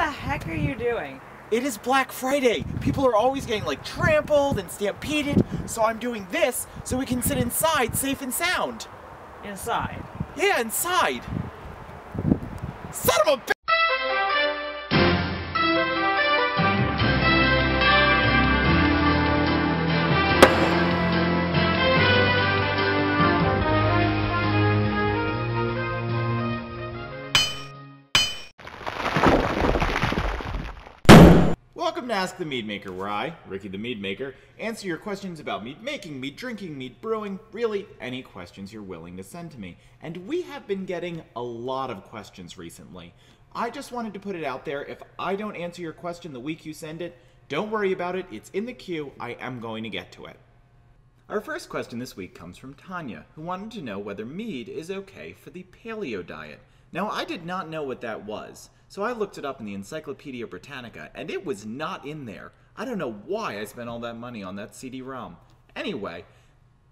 the heck are you doing? It is Black Friday. People are always getting like trampled and stampeded, so I'm doing this so we can sit inside safe and sound. Inside. Yeah, inside. Son of a Welcome to Ask the Mead Maker, where I, Ricky the Mead Maker, answer your questions about mead making, mead drinking, mead brewing, really any questions you're willing to send to me. And we have been getting a lot of questions recently. I just wanted to put it out there if I don't answer your question the week you send it, don't worry about it, it's in the queue, I am going to get to it. Our first question this week comes from Tanya, who wanted to know whether mead is okay for the paleo diet. Now, I did not know what that was, so I looked it up in the Encyclopedia Britannica, and it was not in there. I don't know why I spent all that money on that CD ROM. Anyway,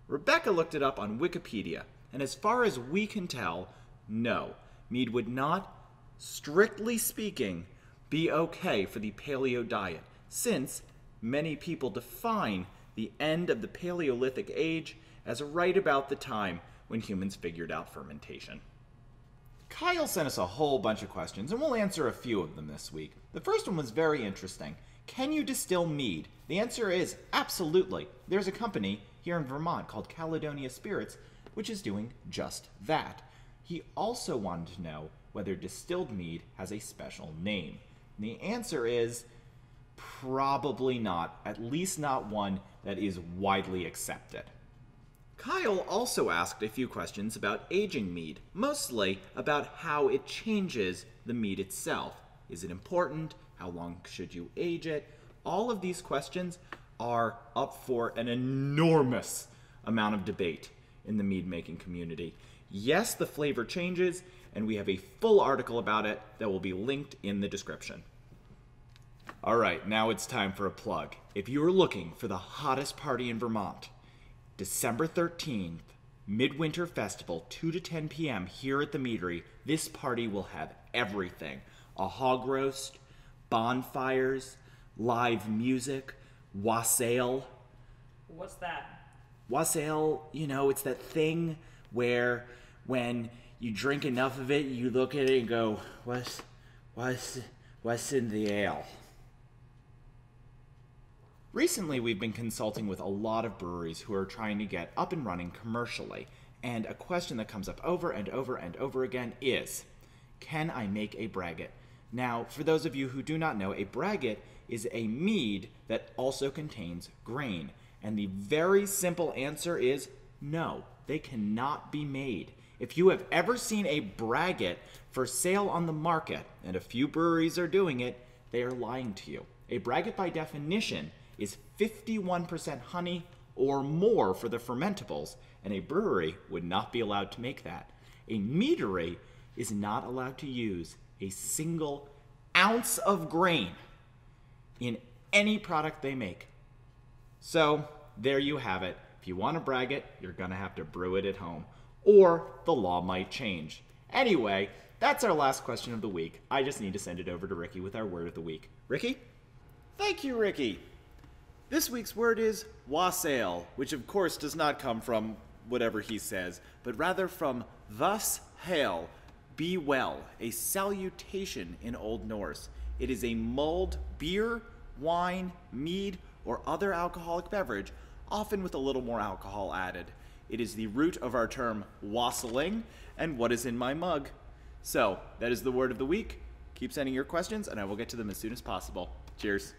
Rebecca looked it up on Wikipedia, and as far as we can tell, no, mead would not, strictly speaking, be okay for the paleo diet, since many people define the end of the Paleolithic age as right about the time when humans figured out fermentation. Kyle sent us a whole bunch of questions, and we'll answer a few of them this week. The first one was very interesting. Can you distill mead? The answer is absolutely. There's a company here in Vermont called Caledonia Spirits, which is doing just that. He also wanted to know whether distilled mead has a special name. And the answer is probably not, at least not one that is widely accepted. Kyle also asked a few questions about aging mead, mostly about how it changes the mead itself. Is it important? How long should you age it? All of these questions are up for an enormous amount of debate in the mead making community. Yes, the flavor changes, and we have a full article about it that will be linked in the description. All right, now it's time for a plug. If you are looking for the hottest party in Vermont, December 13th, Midwinter Festival, 2 to 10 p.m. here at the Meadery. This party will have everything a hog roast, bonfires, live music, wassail. What's that? Wassail, you know, it's that thing where when you drink enough of it, you look at it and go, what's, what's, what's in the ale? Recently, we've been consulting with a lot of breweries who are trying to get up and running commercially, and a question that comes up over and over and over again is Can I make a braggot? Now, for those of you who do not know, a braggot is a mead that also contains grain, and the very simple answer is no, they cannot be made. If you have ever seen a braggot for sale on the market, and a few breweries are doing it, they are lying to you. A braggot, by definition, is 51% honey or more for the fermentables, and a brewery would not be allowed to make that. A meadery is not allowed to use a single ounce of grain in any product they make. So, there you have it. If you want to brag it, you're going to have to brew it at home, or the law might change. Anyway, that's our last question of the week. I just need to send it over to Ricky with our word of the week. Ricky? Thank you, Ricky. This week's word is wassail, which of course does not come from whatever he says, but rather from thus hail, be well, a salutation in Old Norse. It is a mulled beer, wine, mead, or other alcoholic beverage, often with a little more alcohol added. It is the root of our term wassailing and what is in my mug. So, that is the word of the week. Keep sending your questions, and I will get to them as soon as possible. Cheers.